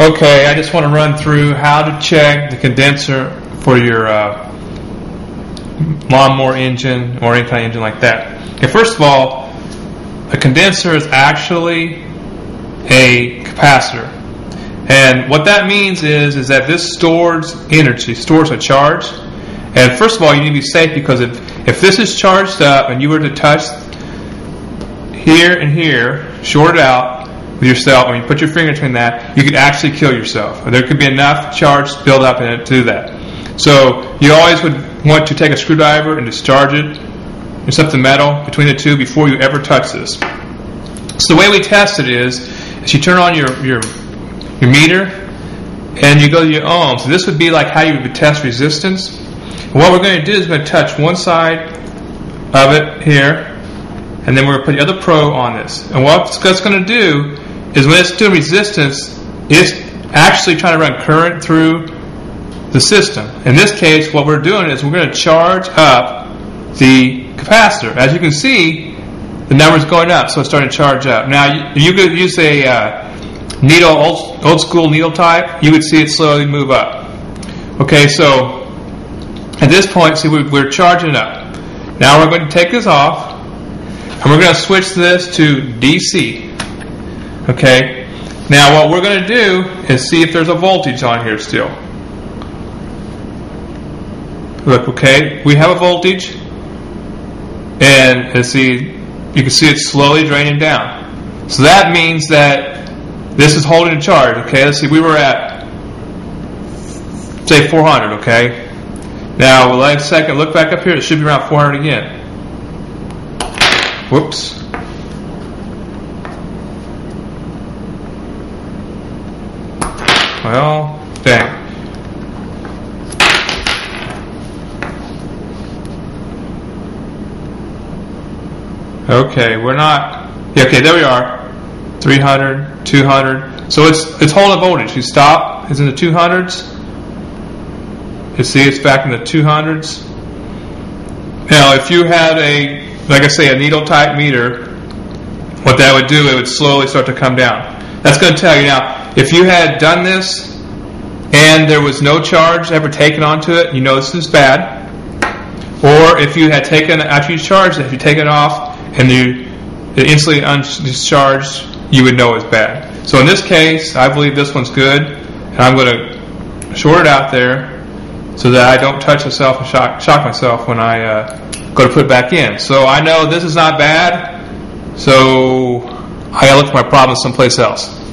Okay, I just want to run through how to check the condenser for your uh, lawnmower engine or any kind of engine like that. Okay, first of all, a condenser is actually a capacitor. And what that means is is that this stores energy, stores a charge. And first of all, you need to be safe because if, if this is charged up and you were to touch here and here, short it out with yourself, and you put your finger between that, you could actually kill yourself. There could be enough charge build up in it to do that. So you always would want to take a screwdriver and discharge it, intercept the metal between the two before you ever touch this. So the way we test it is, is you turn on your, your, your meter and you go to your ohms. So this would be like how you would test resistance. And what we're going to do is we're going to touch one side of it here, and then we're going to put the other probe on this. And what it's going to do is when it's doing resistance, it's actually trying to run current through the system. In this case, what we're doing is we're going to charge up the capacitor. As you can see, the number's going up, so it's starting to charge up. Now, you could use a uh, needle, old, old school needle type, you would see it slowly move up. Okay, so at this point, see, we're charging up. Now we're going to take this off, and we're going to switch this to DC. Okay, now what we're going to do is see if there's a voltage on here still. Look, okay, we have a voltage, and see, you can see it's slowly draining down. So that means that this is holding a charge. Okay, let's see, we were at say 400. Okay, now a second, look back up here. It should be around 400 again. Whoops. Well. Okay, we're not. Yeah, okay, there we are. 300, 200. So it's it's holding voltage. You stop. It's in the 200s. You see, it's back in the 200s. Now, if you had a, like I say, a needle type meter, what that would do, it would slowly start to come down. That's going to tell you now. If you had done this and there was no charge ever taken onto it, you know this is bad. Or if you had taken after you charged if you take it off and you instantly undischarged, you would know it's bad. So in this case, I believe this one's good, and I'm going to short it out there so that I don't touch myself and shock, shock myself when I uh, go to put it back in. So I know this is not bad, so I got to look for my problem someplace else.